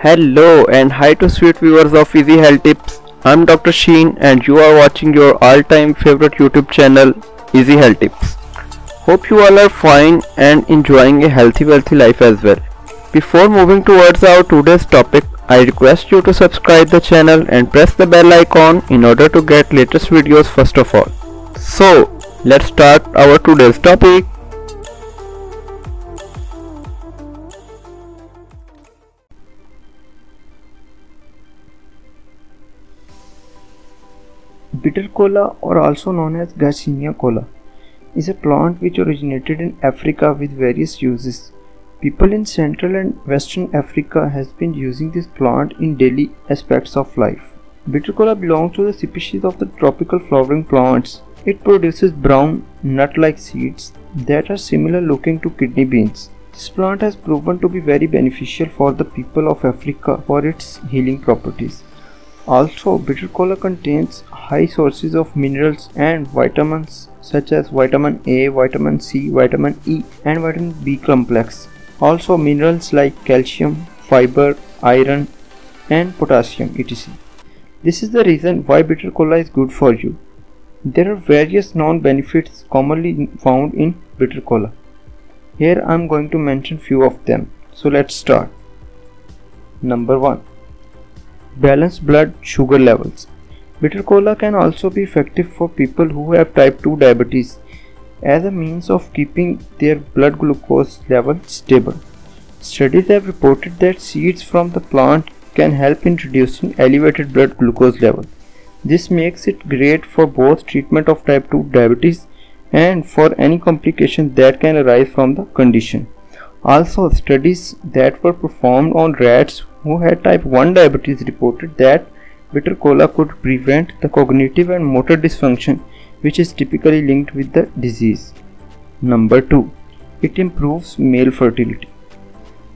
Hello and hi to sweet viewers of Easy Health Tips. I'm Dr. Sheen and you are watching your all-time favorite YouTube channel Easy Health Tips. Hope you all are fine and enjoying a healthy wealthy life as well. Before moving towards our today's topic, I request you to subscribe the channel and press the bell icon in order to get latest videos first of all. So, let's start our today's topic. Bitter kola or also known as Garcinia kola is a plant which originated in Africa with various uses. People in Central and Western Africa has been using this plant in daily aspects of life. Bitter kola belongs to the species of the tropical flowering plants. It produces brown nut-like seeds that are similar looking to kidney beans. This plant has proven to be very beneficial for the people of Africa for its healing properties. Also, bitter kola contains high sources of minerals and vitamins such as vitamin A, vitamin C, vitamin E and vitamin B complex. Also minerals like calcium, fiber, iron and potassium etc. This is the reason why bitter kola is good for you. There are various known benefits commonly found in bitter kola. Here I am going to mention few of them. So let's start. Number 1. Balance blood sugar levels. Bitter kola can also be effective for people who have type 2 diabetes as a means of keeping their blood glucose level stable. Studies have reported that seeds from the plant can help in reducing elevated blood glucose level. This makes it great for both treatment of type 2 diabetes and for any complication that can arise from the condition. Also, studies that were performed on rats who had type 1 diabetes reported that bitter kola could prevent the cognitive and motor dysfunction which is typically linked with the disease. Number 2. It improves male fertility.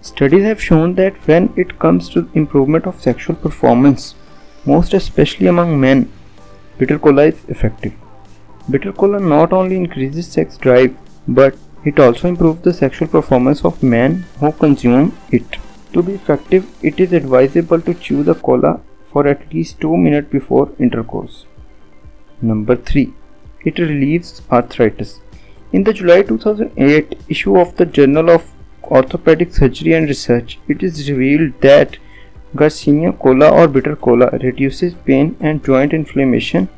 Studies have shown that when it comes to improvement of sexual performance, most especially among men, bitter kola is effective. Bitter kola not only increases sex drive, but it also improves the sexual performance of men who consume it. To be effective, it is advisable to chew the kola for at least 2 minutes before intercourse. Number 3. It relieves arthritis. In the July 2008 issue of the Journal of Orthopedic Surgery and Research, it is revealed that Garcinia kola or bitter kola reduces pain and joint inflammation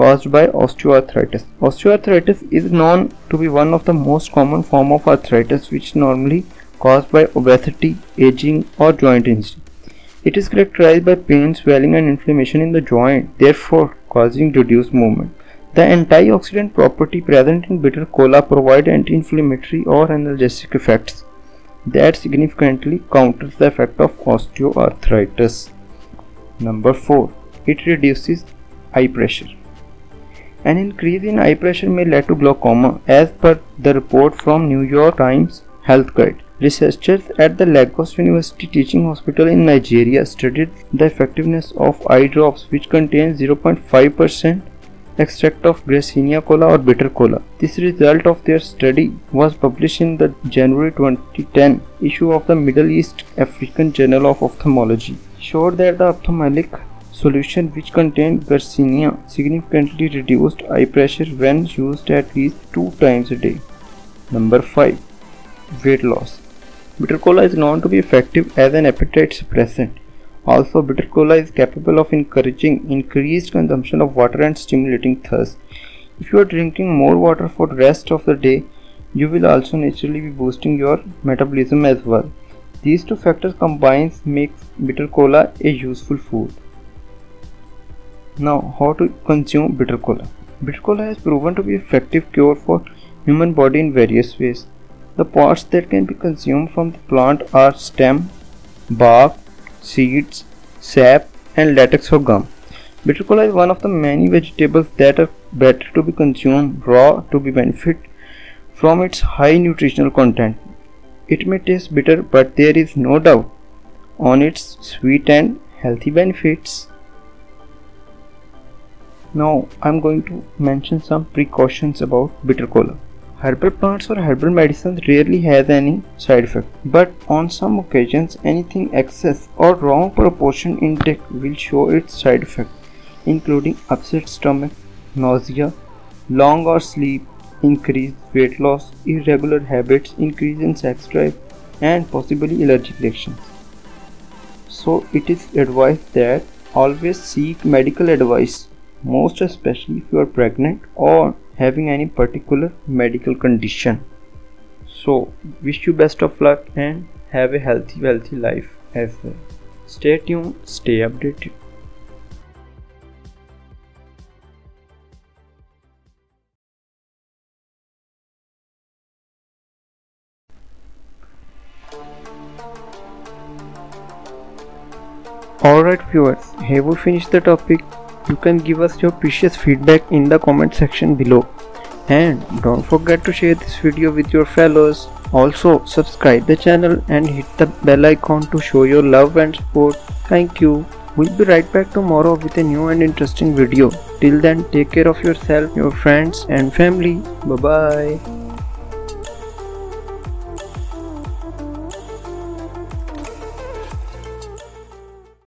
caused by osteoarthritis. Osteoarthritis is known to be one of the most common form of arthritis which normally caused by obesity, aging or joint injury. It is characterized by pain, swelling and inflammation in the joint, therefore causing reduced movement. The antioxidant property present in bitter kola provide anti-inflammatory or analgesic effects that significantly counters the effect of osteoarthritis. Number 4. It reduces eye pressure. An increase in eye pressure may lead to glaucoma as per the report from New York Times Health Guide. Researchers at the Lagos University Teaching Hospital in Nigeria studied the effectiveness of eye drops which contain 0.5% extract of Garcinia kola or bitter kola. This result of their study was published in the January 2010 issue of the Middle East African Journal of Ophthalmology. Showed that the ophthalmic solution which contained Garcinia significantly reduced eye pressure when used at least two times a day. Number 5. Weight loss. Bitter kola is known to be effective as an appetite suppressant. Also, bitter kola is capable of encouraging increased consumption of water and stimulating thirst. If you are drinking more water for the rest of the day, you will also naturally be boosting your metabolism as well. These two factors combined make bitter kola a useful food. Now, how to consume bitter kola? Bitter kola has proven to be effective cure for human body in various ways. The parts that can be consumed from the plant are stem, bark, seeds, sap and latex or gum. Bitter kola is one of the many vegetables that are better to be consumed raw to be benefit from its high nutritional content. It may taste bitter but there is no doubt on its sweet and healthy benefits. Now I am going to mention some precautions about bitter kola. Herbal plants or herbal medicines rarely has any side effect, but on some occasions anything excess or wrong proportion intake will show its side effect, including upset stomach, nausea, long or sleep, increased weight loss, irregular habits, increase in sex drive, and possibly allergic reactions. So it is advised that always seek medical advice, most especially if you are pregnant or having any particular medical condition. So wish you best of luck and have a healthy wealthy life as well. Stay tuned stay updated. Alright viewers, have we finished the topic? You can give us your precious feedback in the comment section below. And don't forget to share this video with your fellows. Also subscribe the channel and hit the bell icon to show your love and support. Thank you. We'll be right back tomorrow with a new and interesting video. Till then take care of yourself, your friends and family. Bye bye.